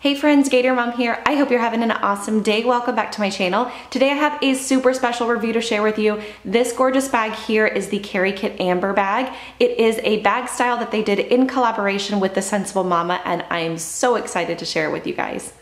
Hey friends, Gator Mom here. I hope you're having an awesome day. Welcome back to my channel. Today I have a super special review to share with you. This gorgeous bag here is the Kerikit Amber bag. It is a bag style that they did in collaboration with the Sensible Mama and I am so excited to share it with you guys.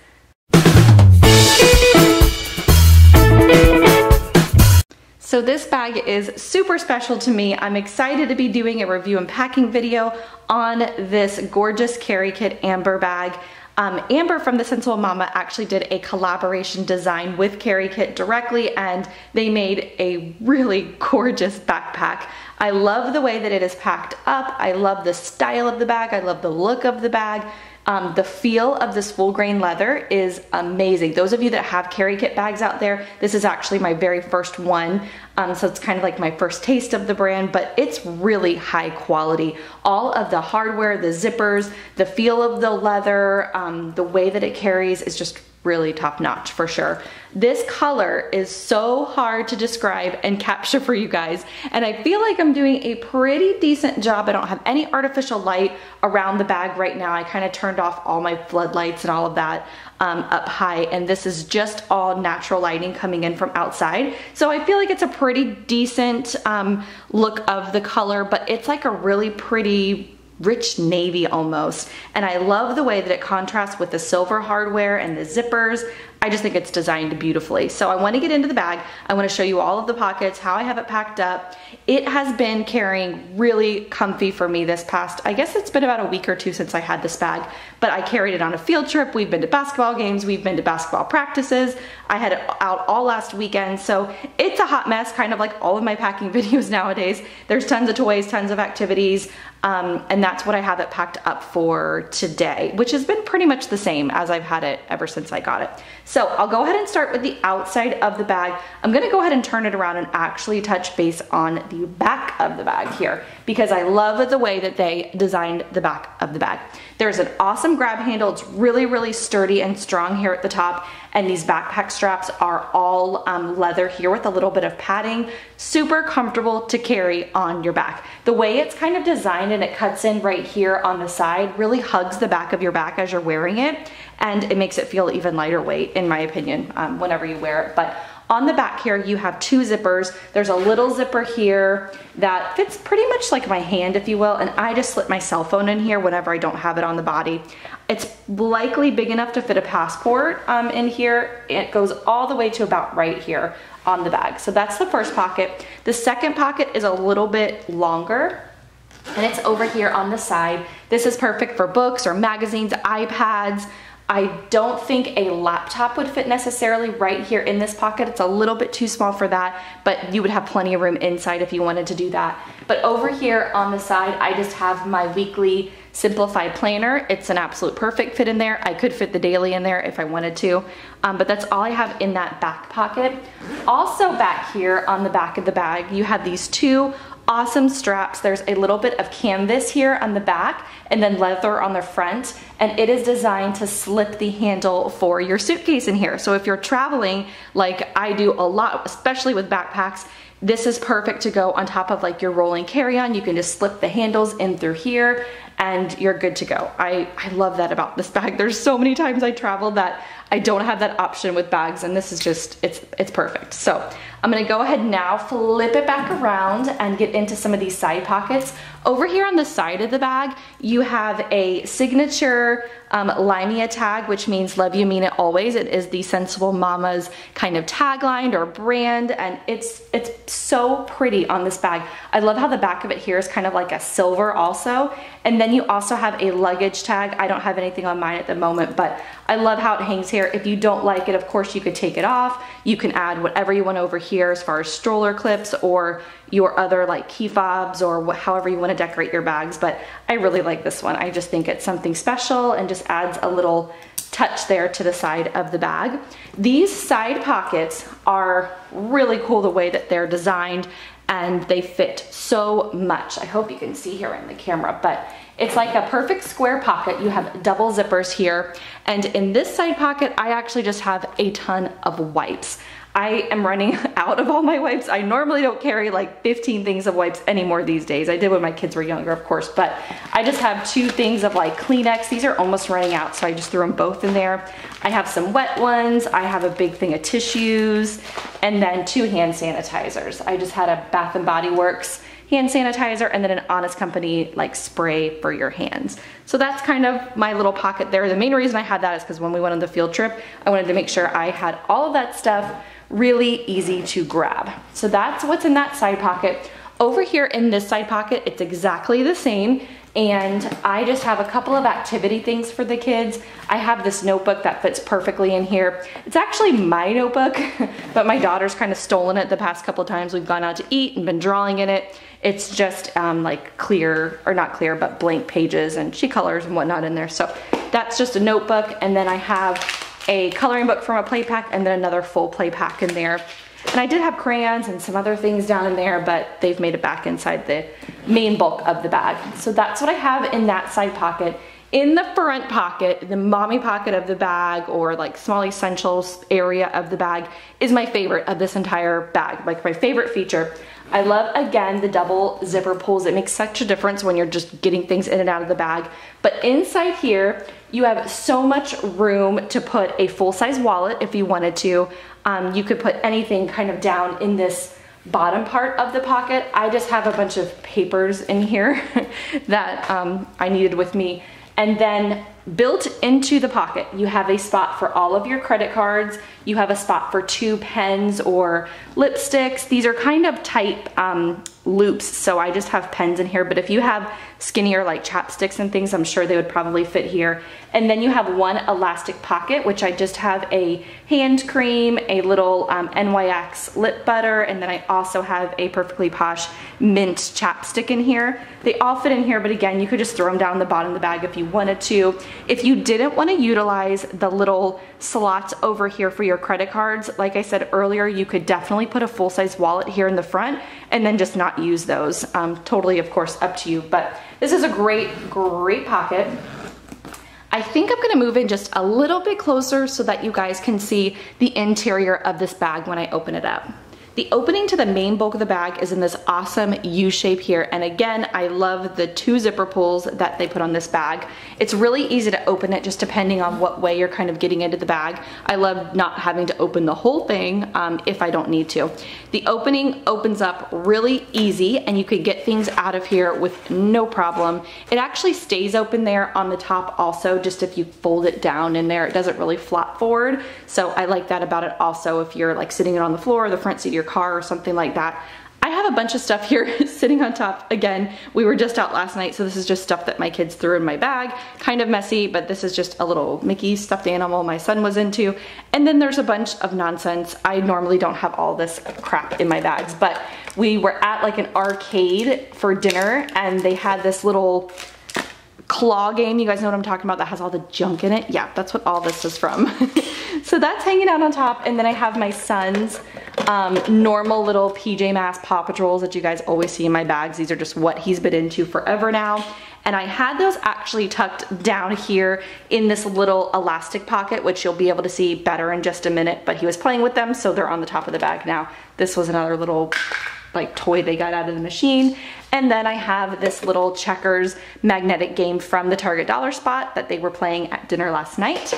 So this bag is super special to me. I'm excited to be doing a review and packing video on this gorgeous Kerikit Amber bag. Um, Amber from the Sensible Mama actually did a collaboration design with Kerikit directly and they made a really gorgeous backpack. I love the way that it is packed up. I love the style of the bag. I love the look of the bag. Um, the feel of this full grain leather is amazing. Those of you that have Kerikit bags out there, this is actually my very first one. Um, so it's kind of like my first taste of the brand, but it's really high quality. All of the hardware, the zippers, the feel of the leather, um, the way that it carries is just really top notch for sure. This color is so hard to describe and capture for you guys. And I feel like I'm doing a pretty decent job. I don't have any artificial light around the bag right now. I kind of turned off all my floodlights and all of that um, up high. And this is just all natural lighting coming in from outside. So I feel like it's a pretty decent um, look of the color, but it's like a really pretty rich navy almost. And I love the way that it contrasts with the silver hardware and the zippers. I just think it's designed beautifully. So I wanna get into the bag. I wanna show you all of the pockets, how I have it packed up. It has been carrying really comfy for me this past, I guess it's been about a week or two since I had this bag, but I carried it on a field trip. We've been to basketball games, we've been to basketball practices. I had it out all last weekend. So it's a hot mess, kind of like all of my packing videos nowadays. There's tons of toys, tons of activities. Um, and that's what I have it packed up for today, which has been pretty much the same as I've had it ever since I got it. So I'll go ahead and start with the outside of the bag. I'm gonna go ahead and turn it around and actually touch base on the back of the bag here because I love the way that they designed the back of the bag. There's an awesome grab handle. It's really, really sturdy and strong here at the top. And these backpack straps are all um, leather here with a little bit of padding. Super comfortable to carry on your back. The way it's kind of designed and it cuts in right here on the side really hugs the back of your back as you're wearing it and it makes it feel even lighter weight in my opinion um, whenever you wear it. But on the back here, you have two zippers. There's a little zipper here that fits pretty much like my hand, if you will, and I just slip my cell phone in here whenever I don't have it on the body. It's likely big enough to fit a passport um, in here. It goes all the way to about right here on the bag. So that's the first pocket. The second pocket is a little bit longer and it's over here on the side. This is perfect for books or magazines, iPads, I don't think a laptop would fit necessarily right here in this pocket. It's a little bit too small for that, but you would have plenty of room inside if you wanted to do that. But over here on the side, I just have my weekly simplified planner. It's an absolute perfect fit in there. I could fit the daily in there if I wanted to, um, but that's all I have in that back pocket. Also back here on the back of the bag, you have these two awesome straps. There's a little bit of canvas here on the back and then leather on the front. And it is designed to slip the handle for your suitcase in here. So if you're traveling like I do a lot, especially with backpacks, this is perfect to go on top of like your rolling carry-on. You can just slip the handles in through here and you're good to go. I, I love that about this bag. There's so many times I travel that I don't have that option with bags and this is just, it's, it's perfect. So I'm gonna go ahead now, flip it back around and get into some of these side pockets. Over here on the side of the bag, you have a signature um, Limea tag, which means love you, mean it always. It is the Sensible Mama's kind of tagline or brand, and it's, it's so pretty on this bag. I love how the back of it here is kind of like a silver also. And then you also have a luggage tag. I don't have anything on mine at the moment, but I love how it hangs here. If you don't like it, of course you could take it off. You can add whatever you want over here as far as stroller clips or your other like key fobs or however you want to decorate your bags. But I really like this one. I just think it's something special and just adds a little touch there to the side of the bag. These side pockets are really cool the way that they're designed and they fit so much. I hope you can see here in the camera, but it's like a perfect square pocket. You have double zippers here. And in this side pocket, I actually just have a ton of wipes. I am running out of all my wipes. I normally don't carry like 15 things of wipes anymore these days. I did when my kids were younger, of course, but I just have two things of like Kleenex. These are almost running out, so I just threw them both in there. I have some wet ones. I have a big thing of tissues and then two hand sanitizers. I just had a Bath and Body Works hand sanitizer and then an Honest Company like spray for your hands. So that's kind of my little pocket there. The main reason I had that is because when we went on the field trip, I wanted to make sure I had all of that stuff really easy to grab. So that's what's in that side pocket. Over here in this side pocket, it's exactly the same. And I just have a couple of activity things for the kids. I have this notebook that fits perfectly in here. It's actually my notebook, but my daughter's kind of stolen it the past couple times we've gone out to eat and been drawing in it. It's just um, like clear, or not clear, but blank pages and she colors and whatnot in there. So that's just a notebook. And then I have a coloring book from a play pack and then another full play pack in there. And I did have crayons and some other things down in there, but they've made it back inside the main bulk of the bag. So that's what I have in that side pocket. In the front pocket, the mommy pocket of the bag or like small essentials area of the bag is my favorite of this entire bag, like my favorite feature. I love, again, the double zipper pulls. It makes such a difference when you're just getting things in and out of the bag. But inside here, you have so much room to put a full-size wallet if you wanted to. Um, you could put anything kind of down in this bottom part of the pocket. I just have a bunch of papers in here that um, I needed with me. And then built into the pocket, you have a spot for all of your credit cards. You have a spot for two pens or lipsticks. These are kind of type um, loops, so I just have pens in here. But if you have skinnier like chapsticks and things, I'm sure they would probably fit here. And then you have one elastic pocket, which I just have a hand cream, a little um, NYX lip butter, and then I also have a Perfectly Posh mint chapstick in here. They all fit in here, but again, you could just throw them down the bottom of the bag if you wanted to. If you didn't want to utilize the little slots over here for your credit cards, like I said earlier, you could definitely put a full-size wallet here in the front and then just not use those. Um, totally, of course, up to you. But this is a great, great pocket. I think I'm gonna move in just a little bit closer so that you guys can see the interior of this bag when I open it up. The opening to the main bulk of the bag is in this awesome U shape here. And again, I love the two zipper pulls that they put on this bag. It's really easy to open it just depending on what way you're kind of getting into the bag. I love not having to open the whole thing um, if I don't need to. The opening opens up really easy and you could get things out of here with no problem. It actually stays open there on the top also, just if you fold it down in there, it doesn't really flop forward. So I like that about it also if you're like sitting it on the floor or the front seat of your car or something like that. I have a bunch of stuff here sitting on top. Again, we were just out last night, so this is just stuff that my kids threw in my bag. Kind of messy, but this is just a little Mickey stuffed animal my son was into. And then there's a bunch of nonsense. I normally don't have all this crap in my bags, but we were at like an arcade for dinner and they had this little claw game. You guys know what I'm talking about that has all the junk in it? Yeah, that's what all this is from. so that's hanging out on top. And then I have my son's um, normal little PJ Masks Paw Patrols that you guys always see in my bags. These are just what he's been into forever now. And I had those actually tucked down here in this little elastic pocket, which you'll be able to see better in just a minute, but he was playing with them, so they're on the top of the bag now. This was another little like toy they got out of the machine. And then I have this little checkers magnetic game from the Target dollar spot that they were playing at dinner last night.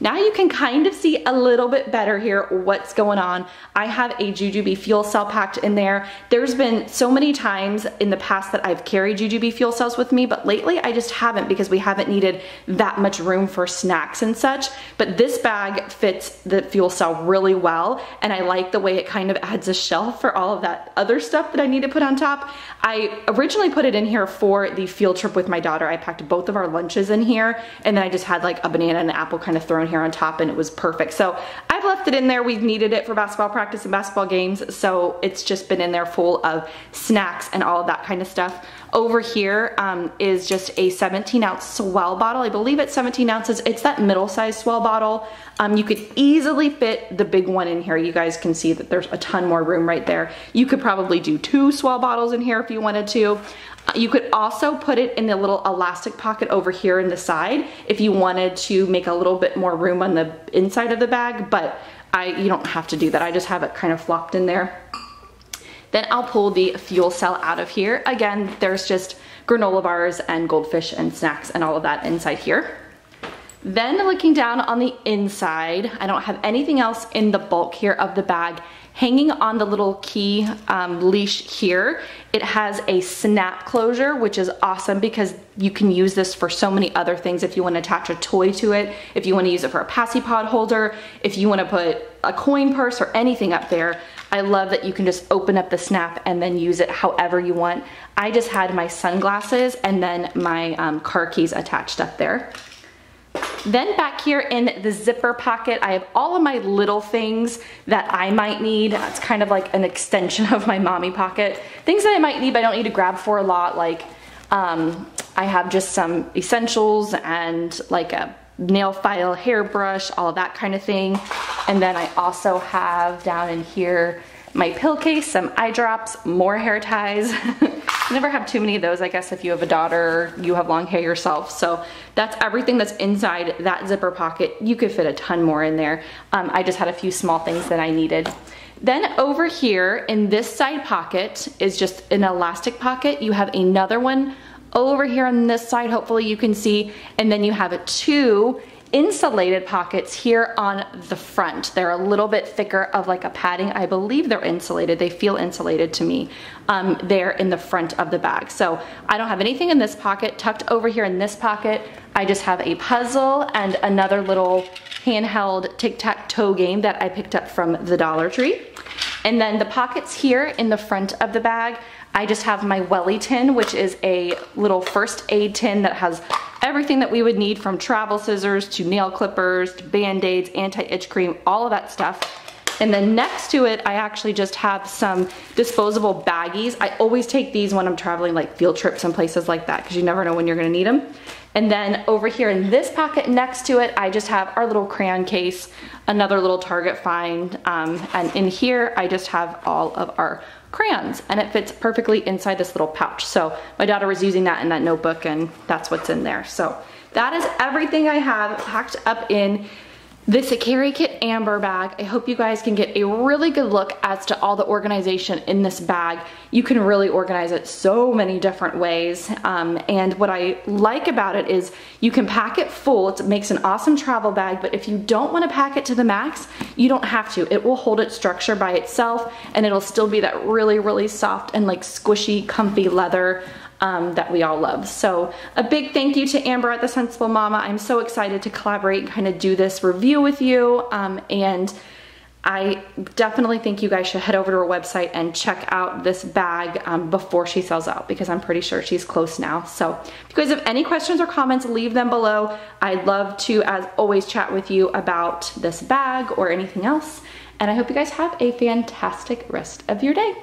Now you can kind of see a little bit better here what's going on. I have a Ju-Ju-Be fuel cell packed in there. There's been so many times in the past that I've carried Ju-Ju-Be fuel cells with me, but lately I just haven't because we haven't needed that much room for snacks and such. But this bag fits the fuel cell really well, and I like the way it kind of adds a shelf for all of that other stuff that I need to put on top. I originally put it in here for the field trip with my daughter. I packed both of our lunches in here, and then I just had like a banana and an apple kind of thrown here on top and it was perfect. So I've left it in there. We've needed it for basketball practice and basketball games. So it's just been in there full of snacks and all of that kind of stuff. Over here um, is just a 17 ounce S'well bottle. I believe it's 17 ounces. It's that middle sized S'well bottle. Um, you could easily fit the big one in here. You guys can see that there's a ton more room right there. You could probably do two S'well bottles in here if you wanted to. You could also put it in the little elastic pocket over here in the side if you wanted to make a little bit more room on the inside of the bag, but I you don't have to do that. I just have it kind of flopped in there. Then I'll pull the fuel cell out of here. Again, there's just granola bars and goldfish and snacks and all of that inside here. Then looking down on the inside, I don't have anything else in the bulk here of the bag. Hanging on the little key um, leash here, it has a snap closure, which is awesome because you can use this for so many other things. If you wanna attach a toy to it, if you wanna use it for a passy pod holder, if you wanna put a coin purse or anything up there, I love that you can just open up the snap and then use it however you want. I just had my sunglasses and then my um, car keys attached up there. Then back here in the zipper pocket, I have all of my little things that I might need. It's kind of like an extension of my mommy pocket. Things that I might need but I don't need to grab for a lot like um, I have just some essentials and like a nail file, hairbrush, all that kind of thing. And then I also have down in here my pill case, some eye drops, more hair ties. never have too many of those, I guess, if you have a daughter, you have long hair yourself. So that's everything that's inside that zipper pocket. You could fit a ton more in there. Um, I just had a few small things that I needed. Then over here in this side pocket is just an elastic pocket. You have another one over here on this side, hopefully you can see, and then you have two insulated pockets here on the front. They're a little bit thicker of like a padding. I believe they're insulated. They feel insulated to me. Um, they're in the front of the bag. So I don't have anything in this pocket. Tucked over here in this pocket, I just have a puzzle and another little handheld tic-tac-toe game that I picked up from the Dollar Tree. And then the pockets here in the front of the bag, I just have my welly tin, which is a little first aid tin that has everything that we would need from travel scissors to nail clippers to band-aids, anti-itch cream, all of that stuff. And then next to it, I actually just have some disposable baggies. I always take these when I'm traveling like field trips and places like that because you never know when you're gonna need them. And then over here in this pocket next to it, I just have our little crayon case, another little Target find. Um, and in here, I just have all of our crayons and it fits perfectly inside this little pouch. So my daughter was using that in that notebook and that's what's in there. So that is everything I have packed up in this Kerikit Amber bag. I hope you guys can get a really good look as to all the organization in this bag. You can really organize it so many different ways. Um, and what I like about it is you can pack it full. It makes an awesome travel bag, but if you don't wanna pack it to the max, you don't have to. It will hold its structure by itself and it'll still be that really, really soft and like squishy, comfy leather um, that we all love. So a big thank you to Amber at The Sensible Mama. I'm so excited to collaborate and kind of do this review with you. Um, and I definitely think you guys should head over to her website and check out this bag um, before she sells out because I'm pretty sure she's close now. So if you guys have any questions or comments, leave them below. I'd love to, as always, chat with you about this bag or anything else. And I hope you guys have a fantastic rest of your day.